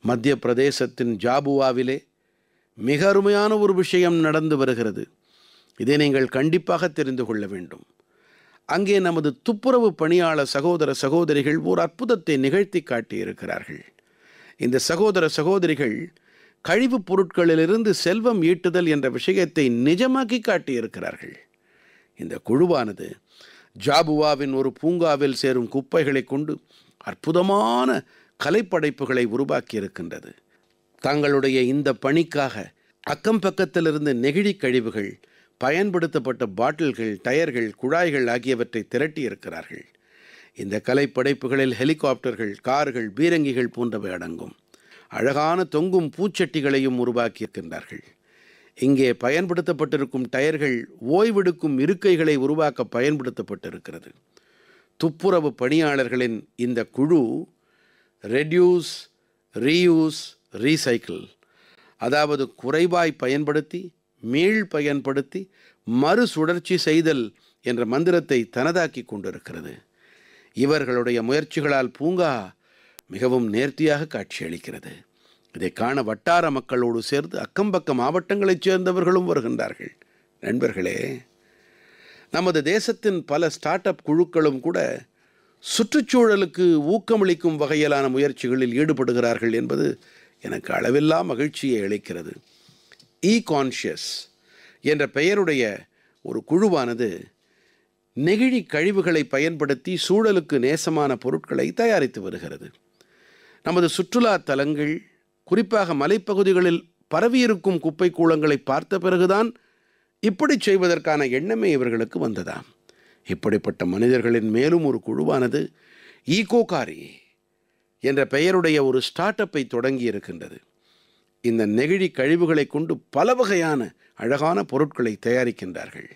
மத்திய பிரதேசத்தின் ஜாபுவாவிலே மிக அருமையான ஒரு விஷயம் நடந்து வருகிறது. இதை நீங்கள் கண்டிப்பாக தெரிந்து கொள்ள வேண்டும். அங்கே நமது துப்புரவு பணியாளர் சகோதர சகோதரிகள் ஓர் அற்புதத்தை நிகழ்த்தி காட்டியிருக்கிறார்கள். இந்த சகோதர சகோதரிகள் கழிவுப் பொருட்களிலிருந்து செல்வம் ஈட்டுதல் என்ற விஷயத்தை நிஜமாக்கி காட்டியிருக்கிறார்கள். இந்த குழுவானது ஜாபுவாவின் ஒரு பூங்காவில் சேரும் குப்பைகளை கொண்டு அற்புதமான கலைப்படைப்புகளை உருவாக்கியிருக்கின்றது. தங்களுடைய இந்த பணிக்காக அக்கம் பக்கத்திலிருந்து நெகிழி கழிவுகள் பயன்படுத்தப்பட்ட பாட்டில்கள் டயர்கள் குழாய்கள் ஆகியவற்றை திரட்டியிருக்கிறார்கள். இந்த கலைப்படைப்புகளில் ஹெலிகாப்டர்கள் கார்கள் பீரங்கிகள் போன்றவை அடங்கும். அழகான தொங்கும் பூச்சட்டிகளையும் உருவாக்கியிருக்கின்றார்கள். இங்கே பயன்படுத்தப்பட்டிருக்கும் டயர்கள் ஓய்வெடுக்கும் இருக்கைகளை உருவாக்க பயன்படுத்தப்பட்டிருக்கிறது. துப்புரவு பணியாளர்களின் இந்த குழு ரெடியூஸ் ரீயூஸ் ரீசைக்கிள் அதாவது குறைவாய் பயன்படுத்தி மீள் பயன்படுத்தி மறுசுழற்சி செய்தல் என்ற மந்திரத்தை தனதாக்கி கொண்டிருக்கிறது. இவர்களுடைய முயற்சிகளால் பூங்கா மிகவும் நேர்த்தியாக காட்சியளிக்கிறது. இதை காண வட்டார மக்களோடு சேர்ந்து அக்கம்பக்க மாவட்டங்களைச் சேர்ந்தவர்களும் வருகின்றார்கள். நண்பர்களே நமது தேசத்தின் பல ஸ்டார்ட் அப் குழுக்களும் கூட சுற்றுச்சூழலுக்கு ஊக்கமளிக்கும் வகையிலான முயற்சிகளில் ஈடுபடுகிறார்கள் என்பது எனக்கு அளவில்லா மகிழ்ச்சியை அளிக்கிறது. இ கான்ஷியஸ் என்ற பெயருடைய ஒரு குழுவானது நெகிழி கழிவுகளை பயன்படுத்தி சூழலுக்கு நேசமான பொருட்களை தயாரித்து வருகிறது. நமது சுற்றுலா தலங்கள் குறிப்பாக மலைப்பகுதிகளில் பரவியிருக்கும் குப்பை கூளங்களை பார்த்த பிறகுதான் இப்படி செய்வதற்கான எண்ணமே இவர்களுக்கு வந்ததாம். இப்படிப்பட்ட மனிதர்களின் மேலும் ஒரு குழுவானது ஈகோகாரி என்ற பெயருடைய ஒரு ஸ்டார்ட் அப்பை தொடங்கி இருக்கின்றது இந்த நெகிழி கழிவுகளை கொண்டு பல வகையான அழகான பொருட்களை தயாரிக்கின்றார்கள்.